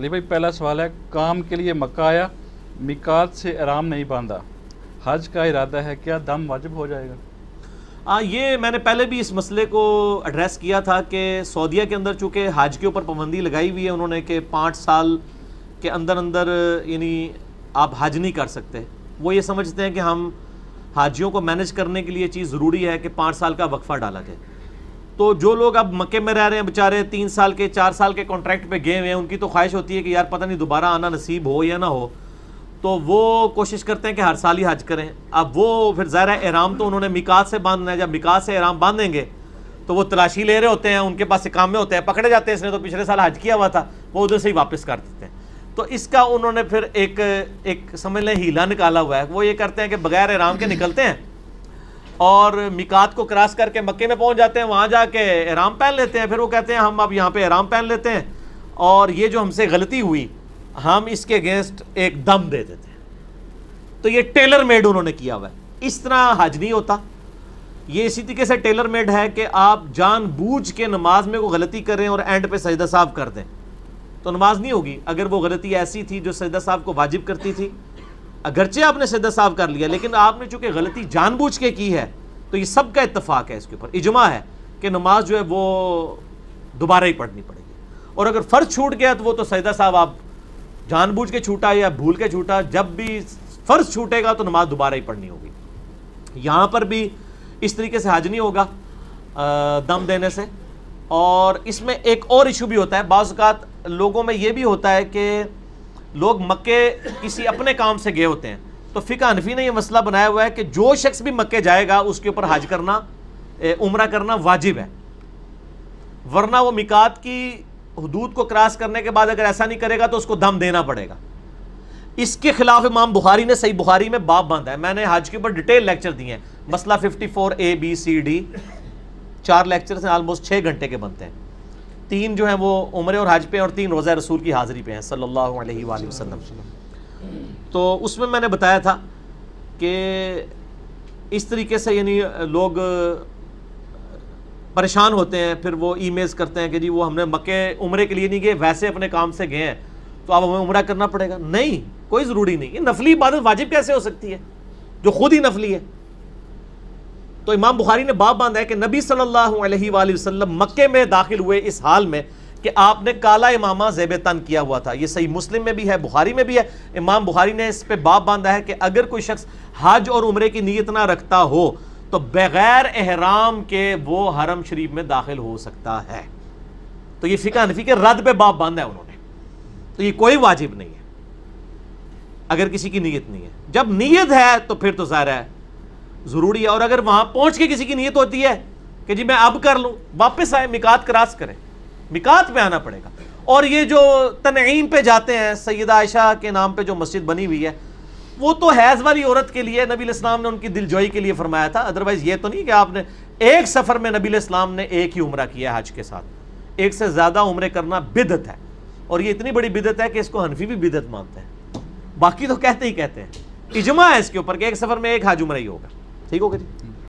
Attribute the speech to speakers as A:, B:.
A: علی بھائی، پہلا سوال ہے، کام کے لیے مکہ آیا مکات سے آرام نہیں باندھا، حج کا ارادہ ہے، کیا دم واجب ہو جائے گا؟
B: ہاں، یہ میں نے پہلے بھی اس مسئلے کو ایڈریس کیا تھا کہ سعودیہ کے اندر چونکہ حج کے اوپر پابندی لگائی ہوئی ہے، انہوں نے کہ پانچ سال کے اندر اندر یعنی آپ حج نہیں کر سکتے۔ وہ یہ سمجھتے ہیں کہ ہم حاجیوں کو مینج کرنے کے لیے چیز ضروری ہے کہ پانچ سال کا وقفہ ڈالا جائے۔ تو جو لوگ اب مکے میں رہ رہے ہیں بےچارے تین سال کے، چار سال کے کانٹریکٹ پہ گئے ہوئے ہیں، ان کی تو خواہش ہوتی ہے کہ یار پتہ نہیں دوبارہ آنا نصیب ہو یا نہ ہو۔ تو وہ کوشش کرتے ہیں کہ ہر سال ہی حج کریں۔ اب وہ پھر ظاہر ہے احرام تو انہوں نے مکات سے باندھنا ہے۔ جب مکات سے احرام باندھیں گے تو وہ تلاشی لے رہے ہوتے ہیں، ان کے پاس کام میں ہوتے ہیں، پکڑے جاتے ہیں۔ اس نے تو پچھلے سال حج کیا ہوا تھا، وہ ادھر سے ہی واپس کر دیتے ہیں۔ تو اس کا انہوں نے پھر ایک ایک سمجھ لیں ہیلا نکالا ہوا ہے۔ وہ یہ کرتے ہیں کہ بغیر احرام کے نکلتے ہیں۔ اور مکات کو کراس کر کے مکے میں پہنچ جاتے ہیں، وہاں جا کے احرام پہن لیتے ہیں۔ پھر وہ کہتے ہیں، ہم اب یہاں پہ احرام پہن لیتے ہیں۔ اور یہ جو ہم سے غلطی ہوئی، ہم اس کے اگینسٹ ایک دم دے دیتے ہیں۔ تو یہ ٹیلر میڈ انہوں نے کیا ہوا ہے۔ اس طرح حج نہیں ہوتا۔ یہ اسی طریقے سے ٹیلر میڈ ہے کہ آپ جان بوجھ کے نماز میں کوئی غلطی کریں اور اینڈ پہ سجدہ صاحب کر دیں۔ تو نماز نہیں ہوگی۔ اگر وہ غلطی ایسی تھی جو سجدہ صاحب کو واجب کرتی تھی، اگرچہ آپ نے سجدہ صاحب کر لیا، لیکن آپ نے چونکہ غلطی جان بوجھ کے کی ہے تو یہ سب کا اتفاق ہے اس کے اوپر۔ اجماع ہے کہ نماز جو ہے وہ دوبارہ ہی پڑھنی پڑے گی۔ اور اگر فرض چھوٹ گیا تو وہ تو سجدہ صاحب آپ جان بوجھ کے چھوٹا یا بھول کے چھوٹا، جب بھی فرض چھوٹے گا تو نماز دوبارہ ہی پڑھنی ہوگی۔ یہاں پر بھی اس طریقے سے حج نہیں ہوگا دم دینے سے۔ اور اس میں ایک اور ایشو بھی ہوتا ہے۔ بعض اوقات لوگوں میں یہ بھی ہوتا ہے کہ لوگ مکے کسی اپنے کام سے گئے ہوتے ہیں۔ تو فقہ انفی نے یہ مسئلہ بنایا ہوا ہے کہ جو شخص بھی مکے جائے گا، اس کے اوپر حج کرنا عمرہ کرنا واجب ہے۔ ورنہ وہ مکات کی حدود کو کراس کرنے کے بعد اگر ایسا نہیں کرے گا تو اس کو دم دینا پڑے گا۔ اس کے خلاف امام بخاری نے صحیح بخاری میں باب باندھا ہے۔ میں نے حج کے اوپر ڈیٹیل لیکچر دیے ہیں۔ مسئلہ 54 اے بی سی ڈی۔ چار لیکچر سے آلموسٹ چھ گھنٹے کے بنتے ہیں۔ تین جو ہیں وہ عمرے اور حج پہ اور تین روزہ رسول کی حاضری پہ ہیں، صلی اللہ علیہ وآلہ وسلم۔ تو اس میں میں نے بتایا تھا کہ اس طریقے سے یعنی لوگ پریشان ہوتے ہیں، پھر وہ ای میلز کرتے ہیں کہ جی وہ ہم نے مکے عمرے کے لیے نہیں گئے، ویسے اپنے کام سے گئے ہیں۔ تو اب ہمیں عمرہ کرنا پڑے گا۔ نہیں، کوئی ضروری نہیں۔ یہ نفلی عبادت واجب کیسے ہو سکتی ہے؟ جو خود ہی نفلی ہے۔ تو امام بخاری نے باب باندھا ہے کہ نبی صلی اللہ علیہ وآلہ وسلم مکے میں داخل ہوئے اس حال میں کہ آپ نے کالا امامہ زیب تن کیا ہوا تھا۔ یہ صحیح مسلم میں بھی ہے، بخاری میں بھی ہے۔ امام بخاری نے اس پہ باب باندھا ہے کہ اگر کوئی شخص حج اور عمرے کی نیت نہ رکھتا ہو تو بغیر احرام کے وہ حرم شریف میں داخل ہو سکتا ہے۔ تو یہ فقہ نفی کے رد پہ باب باندھا ہے انہوں نے۔ تو یہ کوئی واجب نہیں ہے۔ اگر کسی کی نیت نہیں ہے۔ جب نیت ہے تو پھر تو ظاہر ہے، ضروری ہے۔ اور اگر وہاں پہنچ کے کسی کی نیت ہوتی ہے کہ جی میں اب کر لوں، واپس آئے، مکات کراس کریں۔ مکات پہ آنا پڑے گا۔ اور یہ جو تنعیم پہ جاتے ہیں، سیدہ عائشہ کے نام پہ جو مسجد بنی ہوئی ہے، وہ تو حیض والی عورت کے لیے نبی الاسلام نے ان کی دل جوئی کے لیے فرمایا تھا۔ ادروائز یہ تو نہیں کہ آپ نے ایک سفر میں نبی الاسلام نے ایک ہی عمرہ کیا ہے حج کے ساتھ۔ ایک سے زیادہ عمرے کرنا بدت ہے۔ اور یہ اتنی بڑی بدت ہے کہ اس کو حنفی بھی بدت مانتے ہیں۔ باقی تو کہتے ہی کہتے ہیں۔ اجماع ہے اس کے اوپر کہ ایک سفر میں ایک حج عمرہ ہی ہوگا۔ ٹھیک ہوگا جی